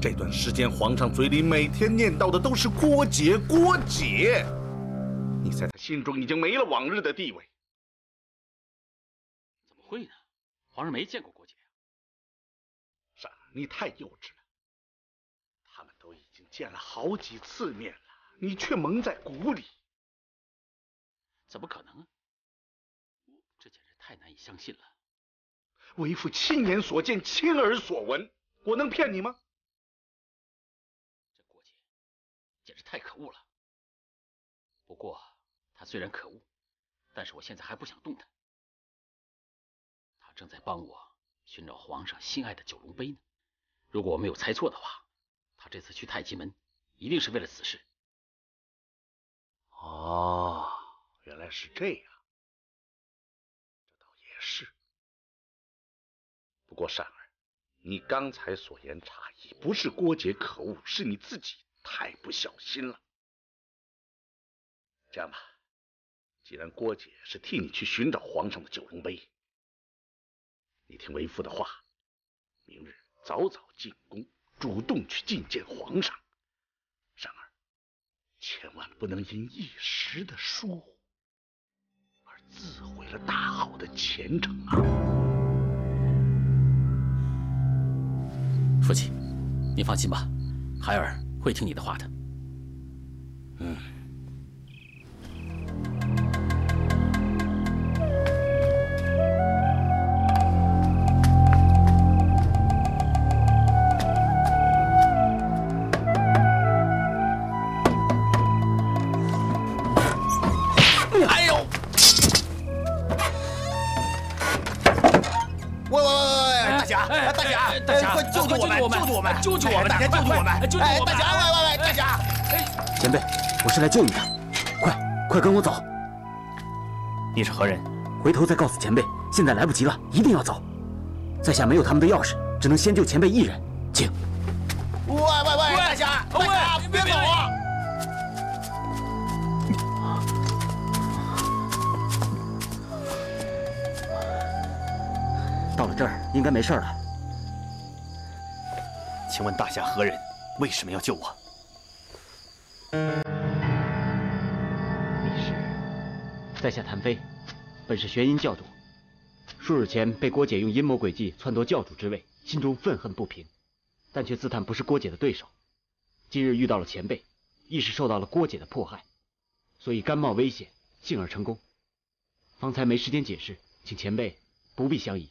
这段时间，皇上嘴里每天念叨的都是郭姐，郭姐。你在他心中已经没了往日的地位。怎么会呢？皇上没见过郭姐啊。傻，你太幼稚了。他们都已经见了好几次面了，你却蒙在鼓里。怎么可能啊？这简直太难以相信了。为父亲眼所见，亲耳所闻，我能骗你吗？这郭姐简直太可恶了。不过她虽然可恶，但是我现在还不想动他。他正在帮我寻找皇上心爱的九龙杯呢。如果我没有猜错的话，他这次去太极门一定是为了此事。哦，原来是这样。这倒也是。不过善儿，你刚才所言差矣，不是郭杰可恶，是你自己太不小心了。这样吧，既然郭姐是替你去寻找皇上的九龙杯，你听为父的话，明日早早进宫，主动去觐见皇上。然而，千万不能因一时的疏忽而自毁了大好的前程啊！父亲，你放心吧，孩儿会听你的话的。嗯。救救我们！大家救救我们！救救我们！大侠，喂喂喂，大侠！前辈，我是来救你的，快快跟我走！你是何人？回头再告诉前辈，现在来不及了，一定要走。在下没有他们的钥匙，只能先救前辈一人，请。喂喂喂，大侠，大侠，别走啊！到了这儿，应该没事了。请问大侠何人？为什么要救我？你是在下谭飞，本是玄阴教主。数日前被郭姐用阴谋诡计篡夺教主之位，心中愤恨不平，但却自叹不是郭姐的对手。今日遇到了前辈，亦是受到了郭姐的迫害，所以甘冒危险，幸而成功。方才没时间解释，请前辈不必相疑。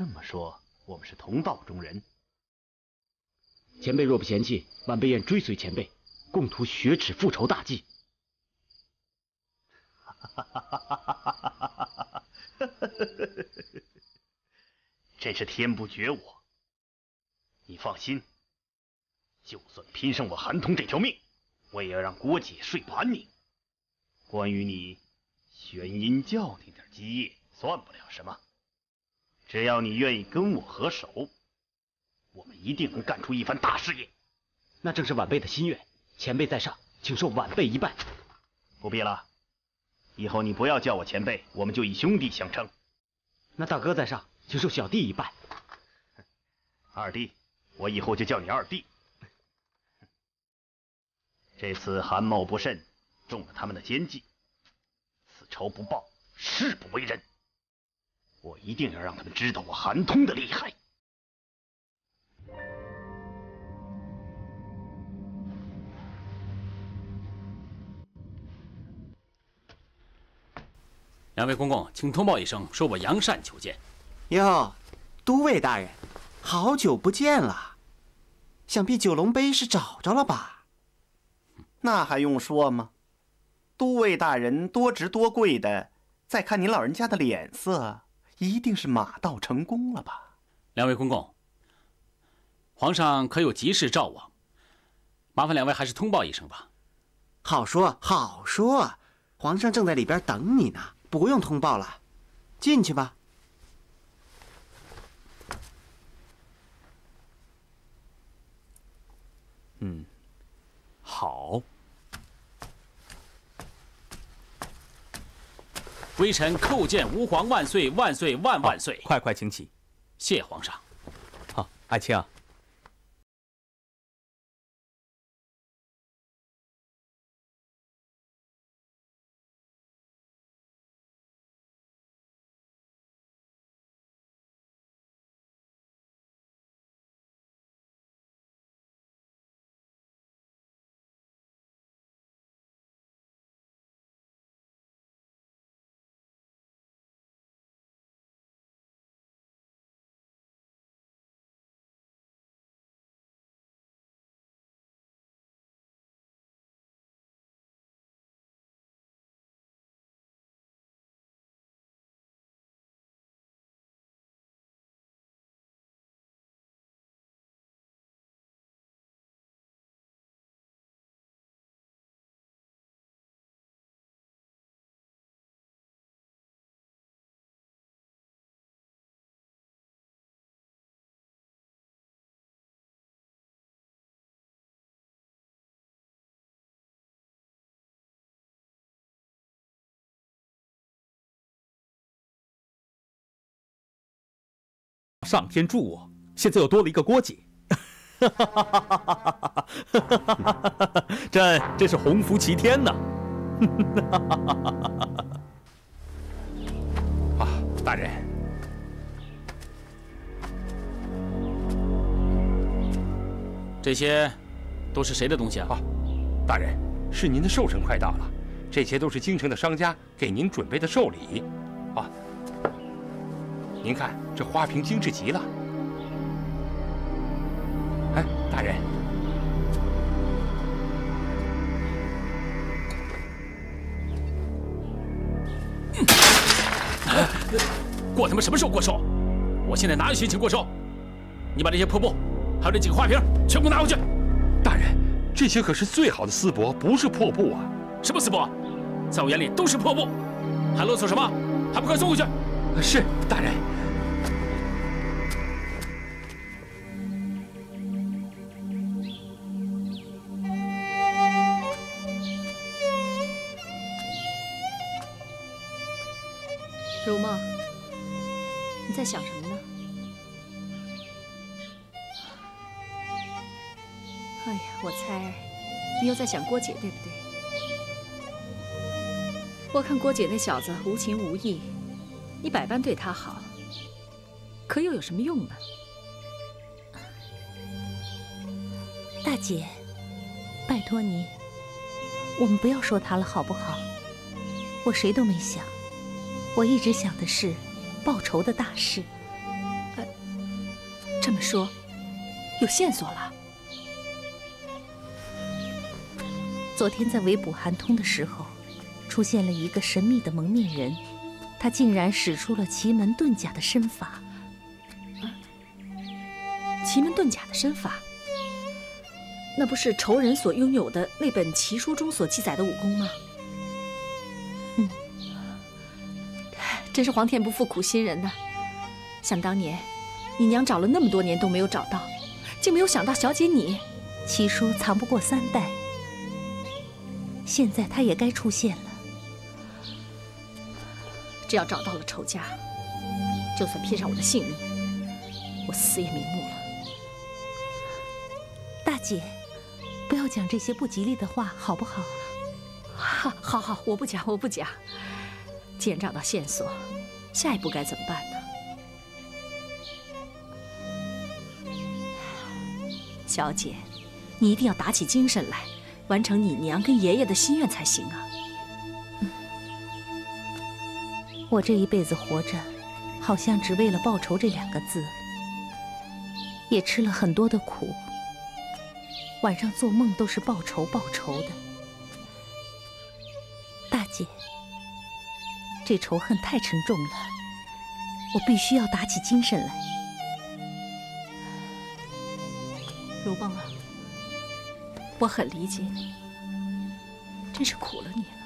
这么说，我们是同道中人。前辈若不嫌弃，晚辈愿追随前辈，共图雪耻复仇大计。哈，真是天不绝我。你放心，就算拼上我韩通这条命，我也要让郭姐睡盘你。关于你玄阴教那点基业，算不了什么。只要你愿意跟我合手，我们一定能干出一番大事业。那正是晚辈的心愿。前辈在上，请受晚辈一拜。不必了，以后你不要叫我前辈，我们就以兄弟相称。那大哥在上，请受小弟一拜。二弟，我以后就叫你二弟。这次韩某不慎中了他们的奸计，此仇不报，誓不为人。我一定要让他们知道我韩通的厉害。两位公公，请通报一声，说我杨善求见。哟，都尉大人，好久不见了。想必九龙杯是找着了吧？那还用说吗？都尉大人多职多贵的，再看您老人家的脸色。一定是马到成功了吧？两位公公，皇上可有急事召我？麻烦两位还是通报一声吧。好说好说，皇上正在里边等你呢，不用通报了，进去吧。嗯，好。微臣叩见吾皇万岁万岁万万岁！快快请起。谢皇上。好，爱卿啊。上天助我，现在又多了一个郭姐，朕真是鸿福齐天呐！啊，大人，这些都是谁的东西啊？啊，大人，是您的寿辰快到了，这些都是京城的商家给您准备的寿礼。啊，您看这花瓶精致极了。哎，大人，过他妈什么时候过寿？我现在哪有心情过寿？你把这些破布，还有这几个花瓶，全部拿回去。大人，这些可是最好的丝帛，不是破布啊！什么丝帛？在我眼里都是破布，还啰嗦什么？还不快送回去！是，大人。如梦，你在想什么呢？哎呀，我猜你又在想郭姐，对不对？我看郭姐那小子无情无义，你百般对他好，可又有什么用呢？大姐，拜托你，我们不要说他了，好不好？我谁都没想，我一直想的是报仇的大事。这么说，有线索了？昨天在围捕韩通的时候。出现了一个神秘的蒙面人，他竟然使出了奇门遁甲的身法。奇门遁甲的身法，那不是仇人所拥有的那本奇书中所记载的武功吗？嗯，真是皇天不负苦心人呐！想当年，你娘找了那么多年都没有找到，竟没有想到小姐你，奇书藏不过三代，现在他也该出现了。只要找到了仇家，就算拼上我的性命，我死也瞑目了。大姐，不要讲这些不吉利的话，好不好？好，好，好，我不讲，我不讲。既然找到线索，下一步该怎么办呢？小姐，你一定要打起精神来，完成你娘跟爷爷的心愿才行啊！我这一辈子活着，好像只为了报仇这两个字，也吃了很多的苦。晚上做梦都是报仇报仇的。大姐，这仇恨太沉重了，我必须要打起精神来。如梦啊，我很理解你，真是苦了你了。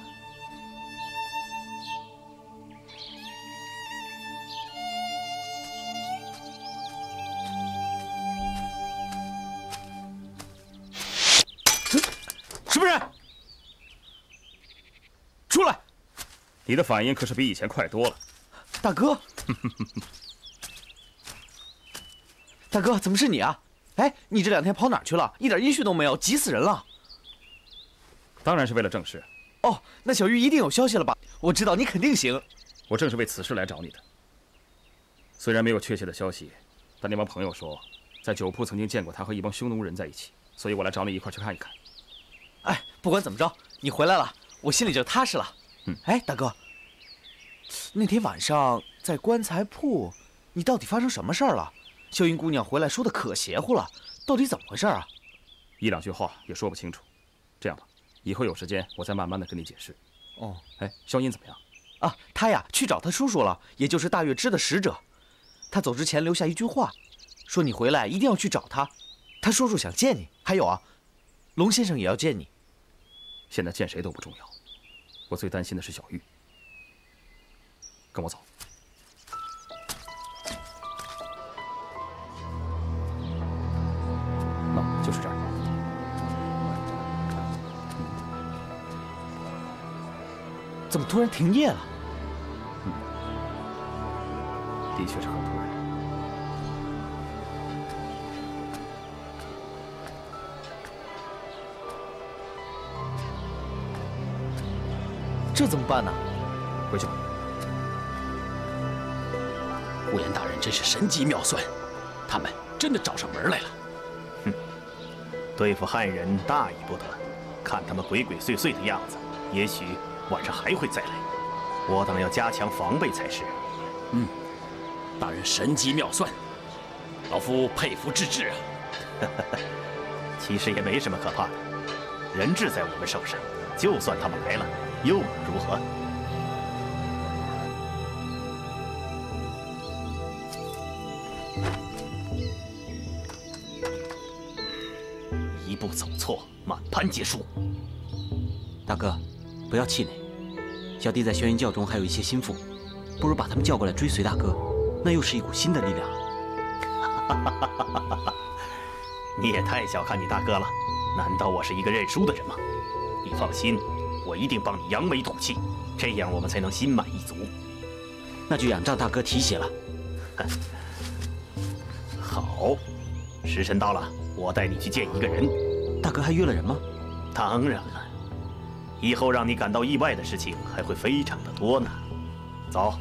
你的反应可是比以前快多了。大哥，大哥，怎么是你啊？哎，你这两天跑哪儿去了？一点音讯都没有，急死人了。当然是为了正事。哦，那小玉一定有消息了吧？我知道你肯定行。我正是为此事来找你的。虽然没有确切的消息，但那帮朋友说，在酒铺曾经见过他和一帮匈奴人在一起，所以我来找你一块去看一看。哎，不管怎么着，你回来了，我心里就踏实了。嗯，哎，大哥，那天晚上在棺材铺，你到底发生什么事儿了？秀英姑娘回来说的可邪乎了，到底怎么回事啊？一两句话也说不清楚。这样吧，以后有时间我再慢慢的跟你解释。哦，哎，萧音怎么样？啊，他呀去找他叔叔了，也就是大月支的使者。他走之前留下一句话，说你回来一定要去找他，他叔叔想见你。还有啊，龙先生也要见你。现在见谁都不重要，我最担心的是小玉。跟我走。那就是这儿。怎么突然停业了？的确是很突然。这怎么办呢？回去吧。呼延大人真是神机妙算，他们真的找上门来了。哼，对付汉人大意不得，看他们鬼鬼祟祟的样子，也许晚上还会再来。我等要加强防备才是。嗯，大人神机妙算，老夫佩服至至啊！其实也没什么可怕的，人质在我们手上，就算他们来了，又能如何？一步走错，满盘皆输。大哥，不要气馁，小弟在轩辕教中还有一些心腹，不如把他们叫过来追随大哥，那又是一股新的力量。你也太小看你大哥了，难道我是一个认输的人吗？你放心，我一定帮你扬眉吐气，这样我们才能心满意足。那就仰仗大哥提携了。好，时辰到了，我带你去见一个人。大哥还约了人吗？当然了，以后让你感到意外的事情还会非常的多呢。走。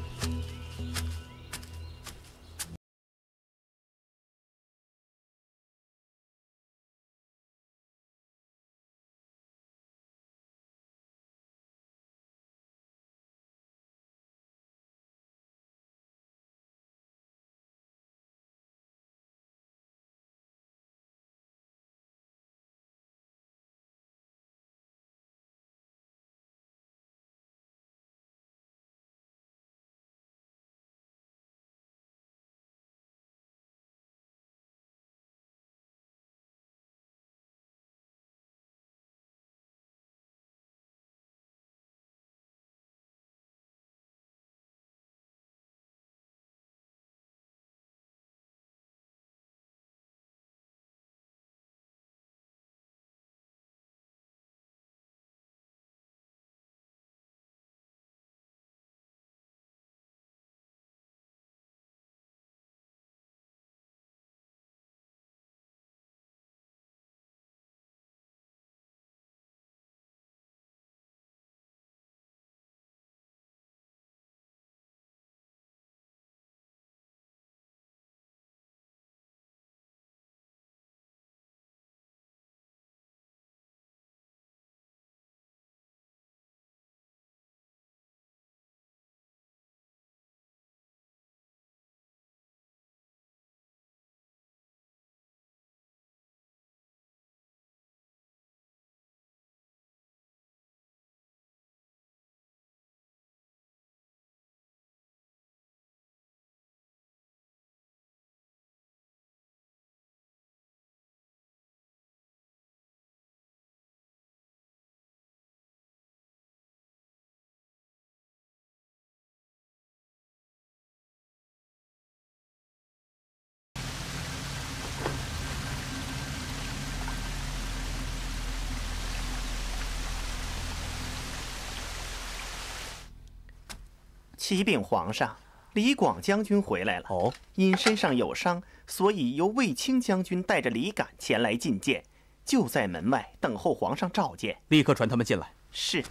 启禀皇上，李广将军回来了。哦，因身上有伤，所以由卫青将军带着李敢前来觐见，就在门外等候皇上召见。立刻传他们进来。是。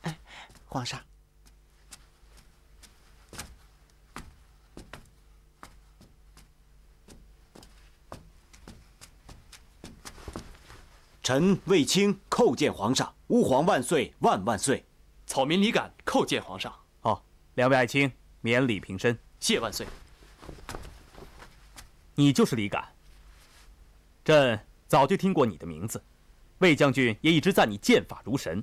哎，皇上。臣卫青叩见皇上，吾皇万岁万万岁！草民李敢叩见皇上。哦，两位爱卿，免礼平身。谢万岁。你就是李敢。朕早就听过你的名字，魏将军也一直赞你剑法如神。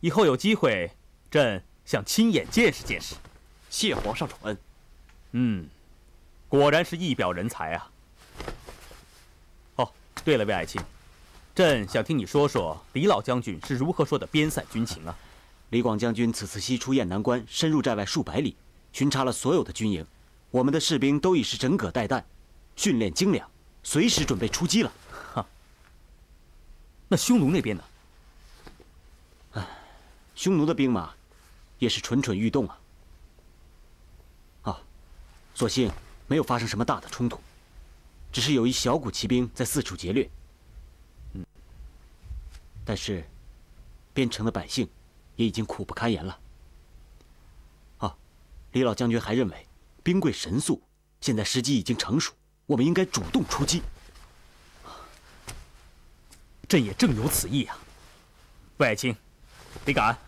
以后有机会，朕想亲眼见识见识。谢皇上宠恩。嗯，果然是一表人才啊。哦，对了，魏爱卿。朕想听你说说李老将军是如何说的边塞军情啊？李广将军此次西出雁南关，深入寨外数百里，巡查了所有的军营，我们的士兵都已是整戈待旦，训练精良，随时准备出击了。哈，那匈奴那边呢？唉，匈奴的兵马也是蠢蠢欲动啊。啊，所幸没有发生什么大的冲突，只是有一小股骑兵在四处劫掠。嗯但是，边城的百姓也已经苦不堪言了。啊，李老将军还认为兵贵神速，现在时机已经成熟，我们应该主动出击。朕也正有此意啊。魏爱卿、李敢，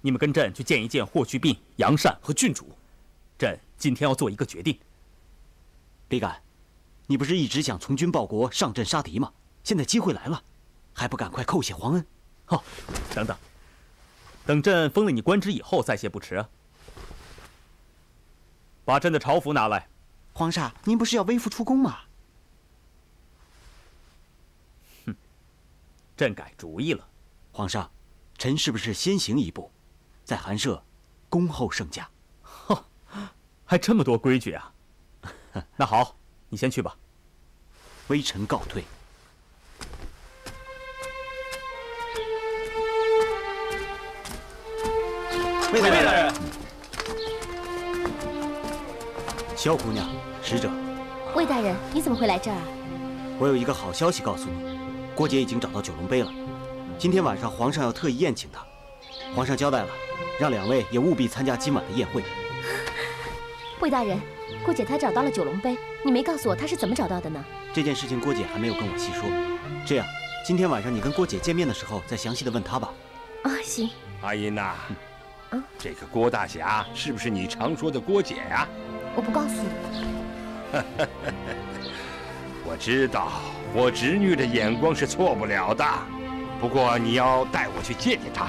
你们跟朕去见一见霍去病、杨善和郡主。朕今天要做一个决定。李敢，你不是一直想从军报国、上阵杀敌吗？现在机会来了。还不赶快叩谢皇恩！哦，等等，等朕封了你官职以后再谢不迟啊。把朕的朝服拿来。皇上，您不是要微服出宫吗？哼，朕改主意了。皇上，臣是不是先行一步，在寒舍恭候圣驾？哼，还这么多规矩啊！那好，你先去吧。微臣告退。魏大人，萧姑娘，使者。魏大人，你怎么会来这儿啊？我有一个好消息告诉你，郭姐已经找到九龙杯了。今天晚上皇上要特意宴请她，皇上交代了，让两位也务必参加今晚的宴会。魏大人，郭姐她找到了九龙杯，你没告诉我她是怎么找到的呢？这件事情郭姐还没有跟我细说。这样，今天晚上你跟郭姐见面的时候再详细的问她吧。啊，行。阿英呐。这个郭大侠是不是你常说的郭姐呀？我不告诉你。我知道我侄女的眼光是错不了的，不过你要带我去见见她，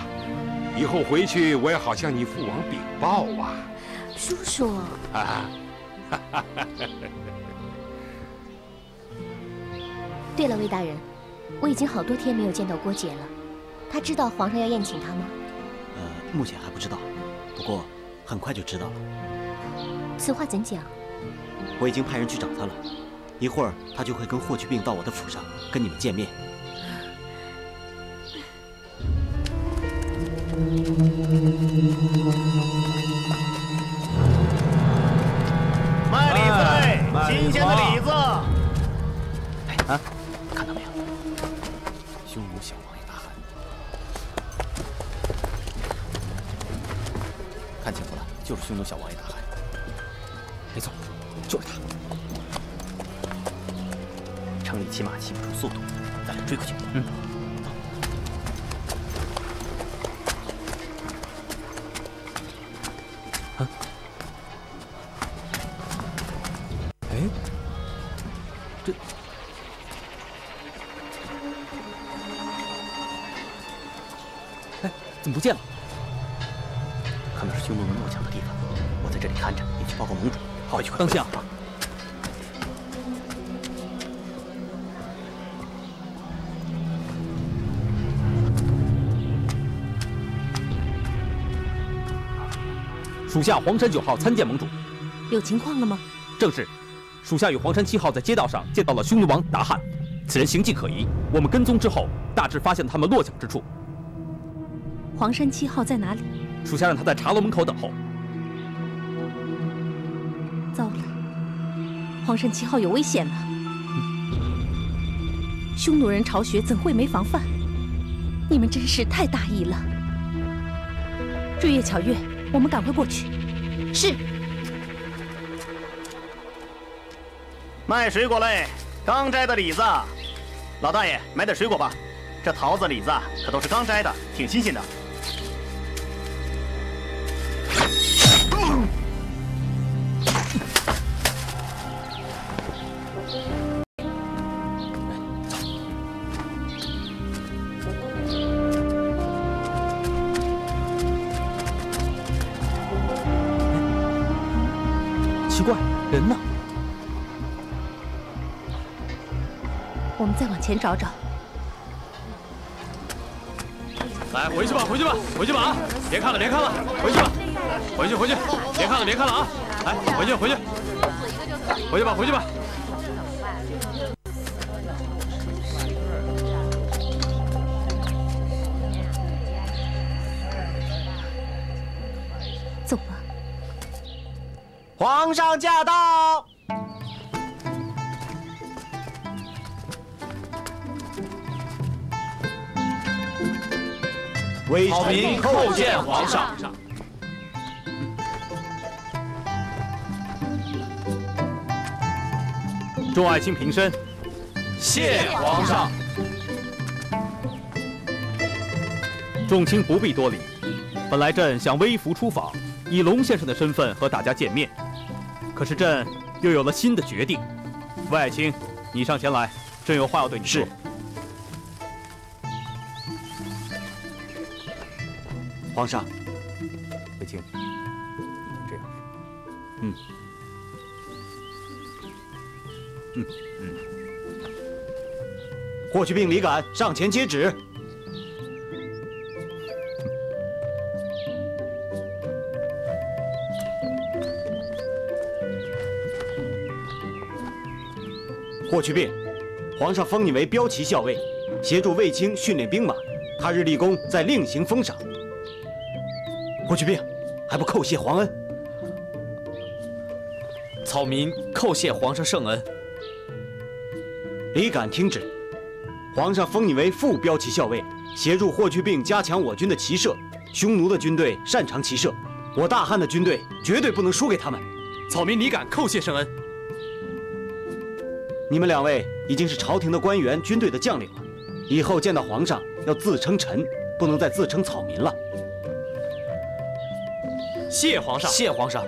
以后回去我也好向你父王禀报啊。叔叔。啊。对了，魏大人，我已经好多天没有见到郭姐了，她知道皇上要宴请她吗？目前还不知道，不过很快就知道了。此话怎讲？我已经派人去找他了，一会儿他就会跟霍去病到我的府上跟你们见面。卖李子，新鲜的李子。哎啊，看到没有？匈奴小。就是匈奴小王爷大汗，没错，就是他。城里骑马骑不出速度，咱俩追过去。嗯。属下黄山九号参见盟主，有情况了吗？正是，属下与黄山七号在街道上见到了匈奴王达汉，此人行迹可疑，我们跟踪之后大致发现他们落脚之处。黄山七号在哪里？属下让他在茶楼门口等候。糟了，黄山七号有危险了。匈奴人巢穴怎会没防范？你们真是太大意了。追月巧月。我们赶快过去。是。卖水果嘞，刚摘的李子。老大爷，买点水果吧。这桃子、李子可都是刚摘的，挺新鲜的。前找找。来，回去吧，回去吧，回去吧啊！别看了，别看了，回去吧，回去，回去，别看了，别看了啊！来，回去，回去，回去吧，回去吧。走吧。皇上驾到！微臣民叩见皇上。众爱卿平身。谢皇上。众卿不必多礼。本来朕想微服出访，以龙先生的身份和大家见面，可是朕又有了新的决定。魏爱卿，你上前来，朕有话要对你说。是。皇上，卫青，这样，嗯，嗯嗯，霍去病、李敢上前接旨。霍去病，皇上封你为骠骑校尉，协助卫青训练兵马，他日立功，再另行封赏。霍去病，还不叩谢皇恩？草民叩谢皇上圣恩。李敢听旨，皇上封你为副骠骑校尉，协助霍去病加强我军的骑射。匈奴的军队擅长骑射，我大汉的军队绝对不能输给他们。草民李敢叩谢圣恩。你们两位已经是朝廷的官员、军队的将领了，以后见到皇上要自称臣，不能再自称草民了。谢皇上，谢皇上。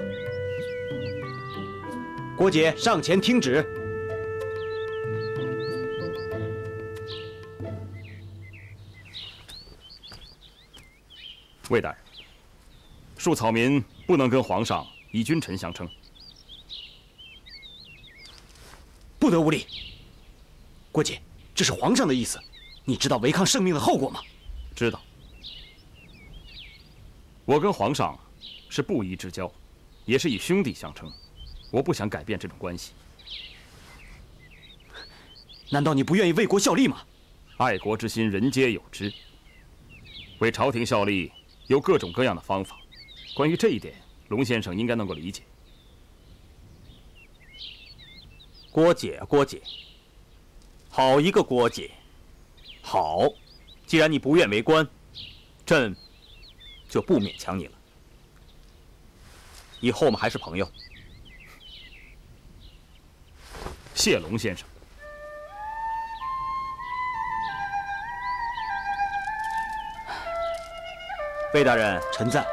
郭姐上前听旨。魏大人，恕草民不能跟皇上以君臣相称。不得无礼。郭姐，这是皇上的意思，你知道违抗圣命的后果吗？知道。我跟皇上。是不义之交，也是以兄弟相称。我不想改变这种关系。难道你不愿意为国效力吗？爱国之心，人皆有之。为朝廷效力有各种各样的方法，关于这一点，龙先生应该能够理解。郭姐，郭姐，好一个郭姐！好，既然你不愿为官，朕就不勉强你了。以后我们还是朋友。谢龙先生。魏大人，臣在。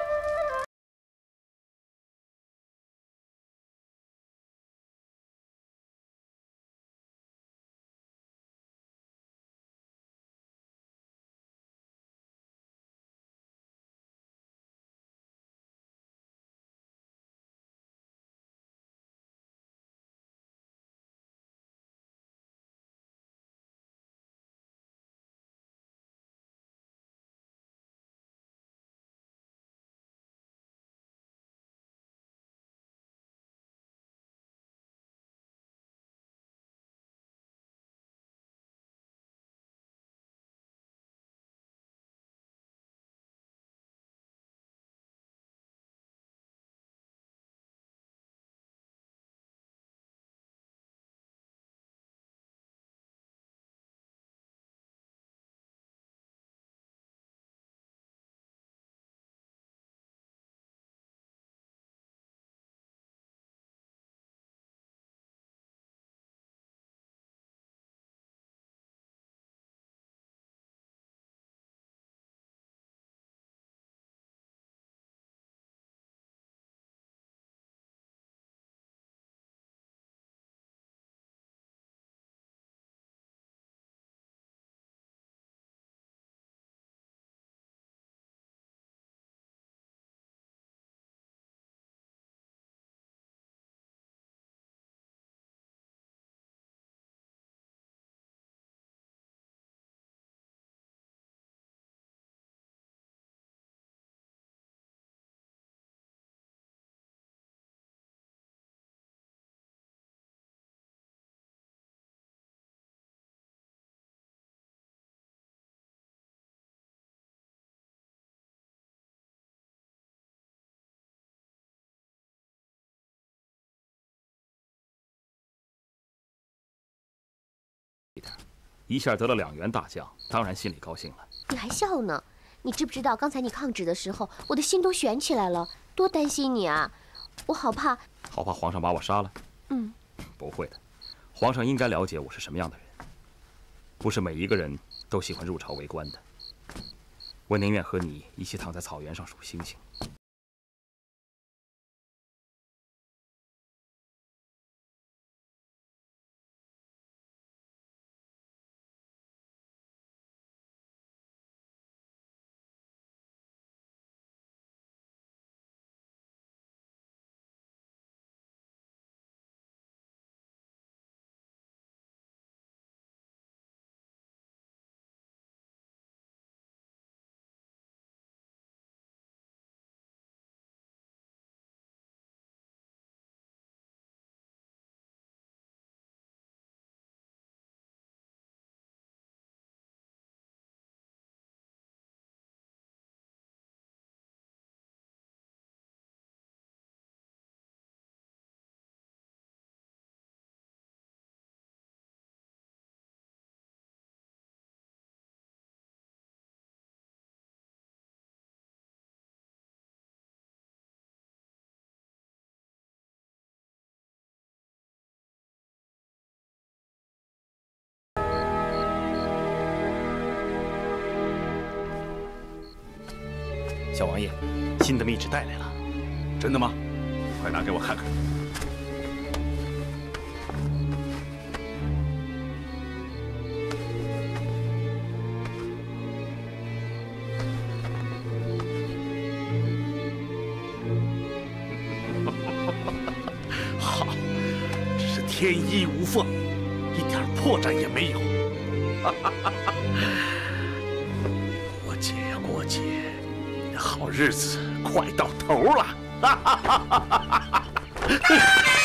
点，一下得了两员大将，当然心里高兴了。你还笑呢？你知不知道刚才你抗旨的时候，我的心都悬起来了，多担心你啊！我好怕，好怕皇上把我杀了。嗯，不会的，皇上应该了解我是什么样的人。不是每一个人都喜欢入朝为官的。我宁愿和你一起躺在草原上数星星。小王爷，新的密旨带来了。真的吗？快拿给我看看。好，这是天衣无缝，一点破绽也没有。郭 好日子快到头了。哈哈哈哈哈哈！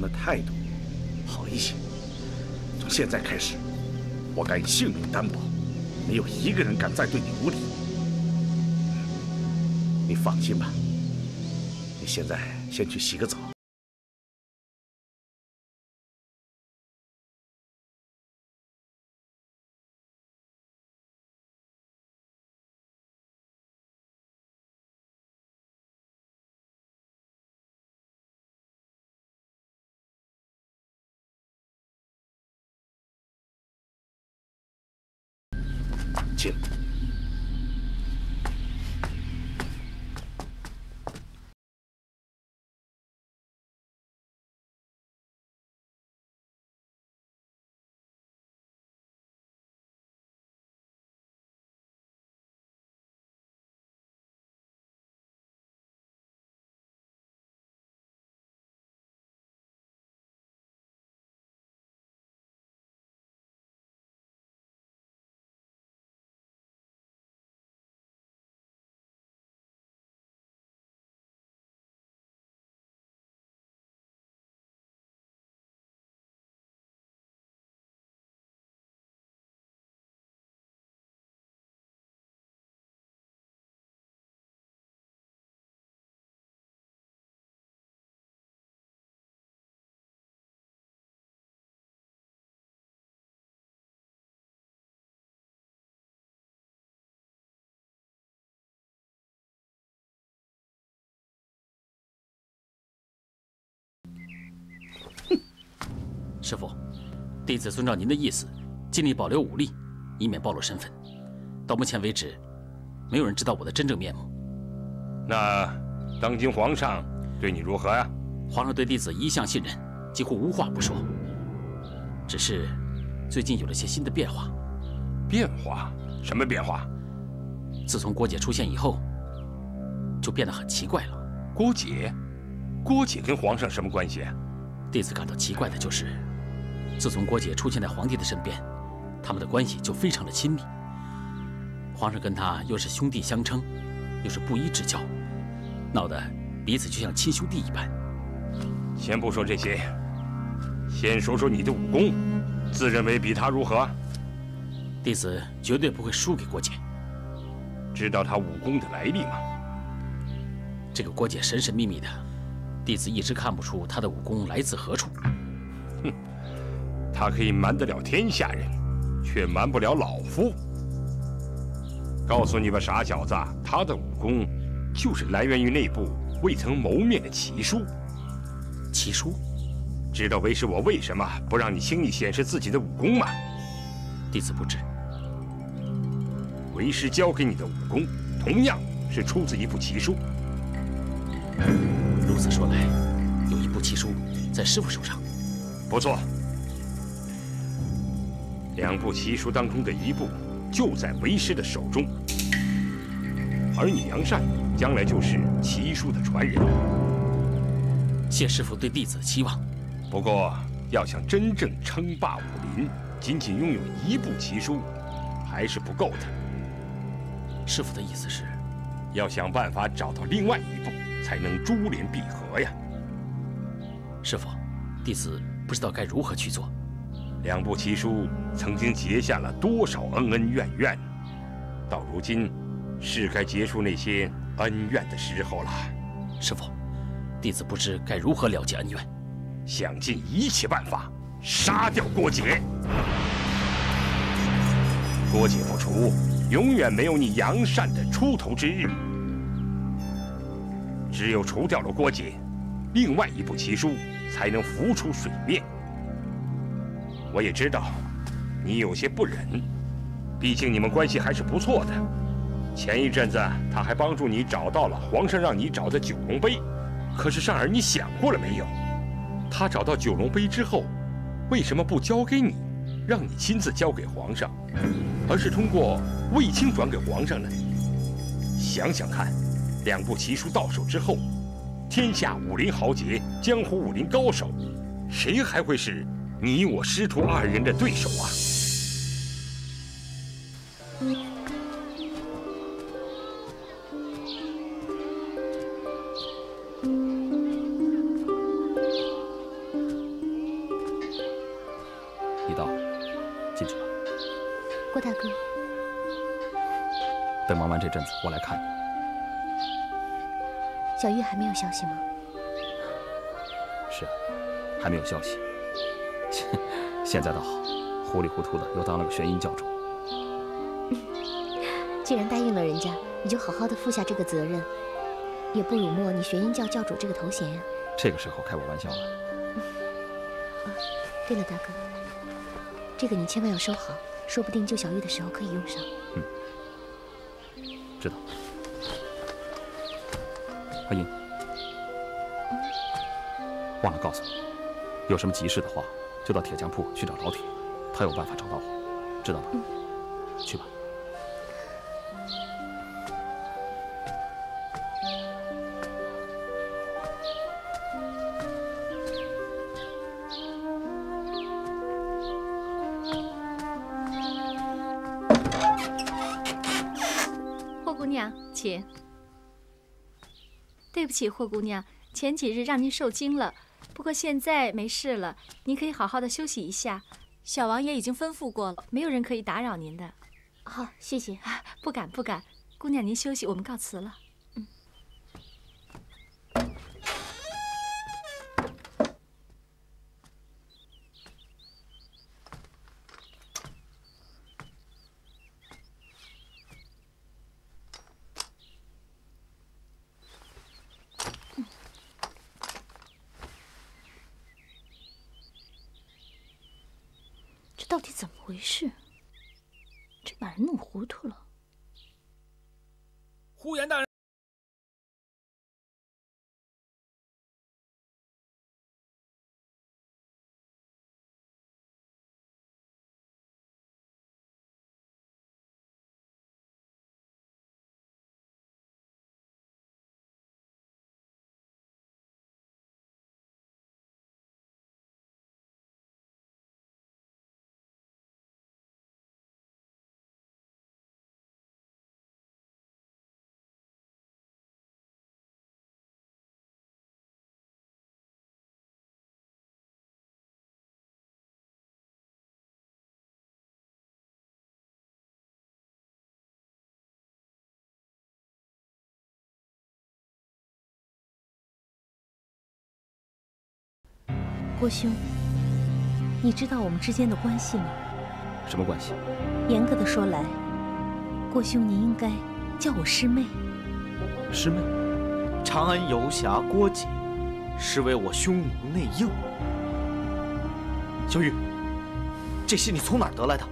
的态度好一些。从现在开始，我敢以性命担保，没有一个人敢再对你无礼。你放心吧，你现在先去洗个澡。Egypt. 请。师傅，弟子遵照您的意思，尽力保留武力，以免暴露身份。到目前为止，没有人知道我的真正面目。那当今皇上对你如何呀？皇上对弟子一向信任，几乎无话不说。只是最近有了些新的变化。变化？什么变化？自从郭姐出现以后，就变得很奇怪了。郭姐？郭姐跟皇上什么关系？弟子感到奇怪的就是。自从郭姐出现在皇帝的身边，他们的关系就非常的亲密。皇上跟她又是兄弟相称，又是布衣之交，闹得彼此就像亲兄弟一般。先不说这些，先说说你的武功，自认为比他如何？弟子绝对不会输给郭姐。知道他武功的来历吗？这个郭姐神神秘秘的，弟子一直看不出他的武功来自何处。哼。他可以瞒得了天下人，却瞒不了老夫。告诉你吧，傻小子，他的武功就是来源于那部未曾谋面的奇书。奇书？知道为师我为什么不让你轻易显示自己的武功吗？弟子不知。为师教给你的武功，同样是出自一部奇书。如此说来，有一部奇书在师傅手上。不错。两部奇书当中的一部，就在为师的手中，而你杨善，将来就是奇书的传人。谢师傅对弟子的期望。不过，要想真正称霸武林，仅仅拥有一部奇书，还是不够的。师傅的意思是，要想办法找到另外一部，才能珠联璧合呀。师傅，弟子不知道该如何去做。两部奇书曾经结下了多少恩恩怨怨，到如今是该结束那些恩怨的时候了。师傅，弟子不知该如何了结恩怨，想尽一切办法杀掉郭杰。郭姐不除，永远没有你杨善的出头之日。只有除掉了郭姐，另外一部奇书才能浮出水面。我也知道，你有些不忍，毕竟你们关系还是不错的。前一阵子他还帮助你找到了皇上让你找的九龙杯，可是善儿，你想过了没有？他找到九龙杯之后，为什么不交给你，让你亲自交给皇上，而是通过卫青转给皇上呢？想想看，两部奇书到手之后，天下武林豪杰、江湖武林高手，谁还会是？你我师徒二人的对手啊！消息吗？是啊，还没有消息。现在倒好，糊里糊涂的又当了个玄阴教主。既然答应了人家，你就好好的负下这个责任，也不辱没你玄阴教教主这个头衔呀。这个时候开我玩笑了。啊，对了，大哥，这个你千万要收好，说不定救小玉的时候可以用上。嗯，知道。阿英，忘了告诉你，有什么急事的话，就到铁匠铺去找老铁，他有办法找到我，知道吗？去吧。霍姑娘，请。对不起，霍姑娘，前几日让您受惊了，不过现在没事了，您可以好好的休息一下。小王爷已经吩咐过了，没有人可以打扰您的。好，谢谢。不敢不敢，姑娘您休息，我们告辞了。嗯。这到底怎么回事？真把人弄糊涂了。呼延大人。郭兄，你知道我们之间的关系吗？什么关系？严格的说来，郭兄您应该叫我师妹。师妹，长安游侠郭姐，实为我匈奴内应。小玉，这些你从哪儿得来的？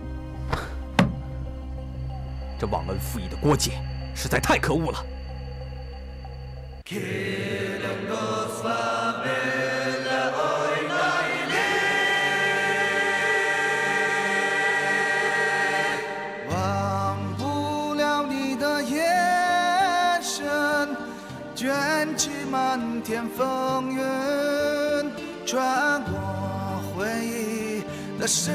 这忘恩负义的郭姐，实在太可恶了。漫天风云，穿过回忆的森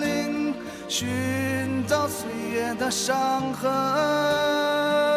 林，寻找岁月的伤痕。